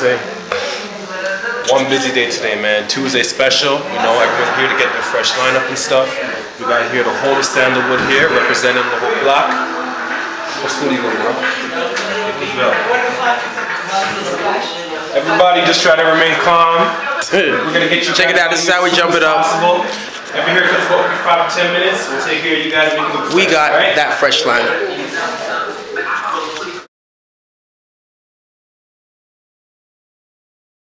Tuesday. One busy day today, man. Tuesday special. You know, everyone's here to get their fresh lineup and stuff. We got here the whole of Sandalwood here, representing the whole block. What school are you going, bro? Everybody just try to remain calm. We're gonna get you. Check it out. This is how we jump it up. Possible. here haircut's about five to ten minutes. We'll take care of you guys. We got right? that fresh lineup.